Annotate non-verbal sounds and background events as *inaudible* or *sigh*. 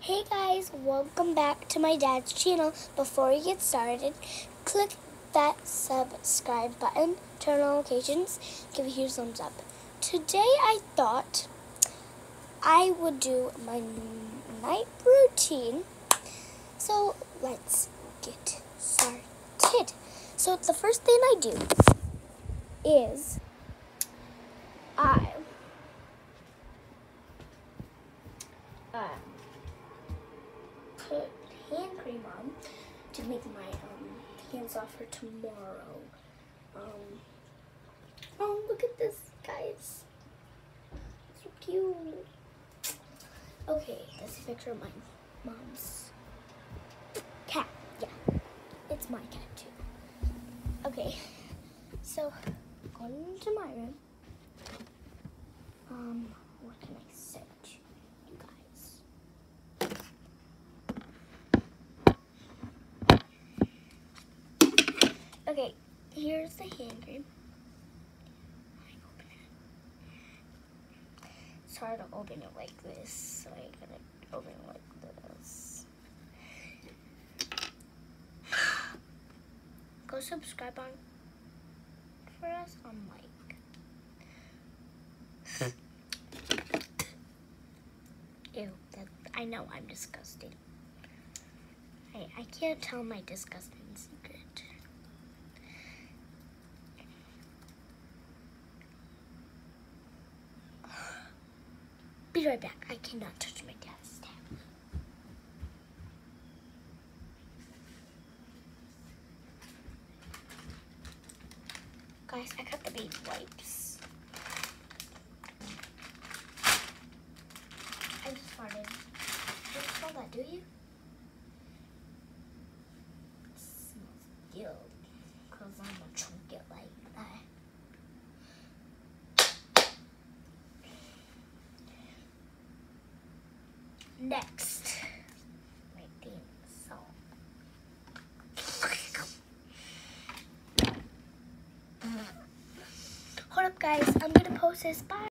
Hey guys, welcome back to my dad's channel. Before we get started, click that subscribe button, turn on notifications, give a huge thumbs up. Today I thought I would do my night routine. So let's get started. So the first thing I do is I uh, put hand cream on to make my um, hands off for tomorrow. Um, oh, look at this, guys. So cute. Okay, that's a picture of my mom's cat. Yeah, it's my cat too. Okay, so going to my room. Um, what can I say to you guys? Okay, here's the hand cream. It's hard to open it like this, so I'm gonna open it like this. Go subscribe on for us on like. Hmm. Ew, that I know I'm disgusting. I I can't tell my disgusting Be right back. I cannot touch my dad's tab. Guys, I got the baby wipes. I just farted. You don't smell that, do you? It smells good. Because I'm going to chunk it like that. Next, my theme song. *laughs* Hold up, guys. I'm gonna post this. Bye.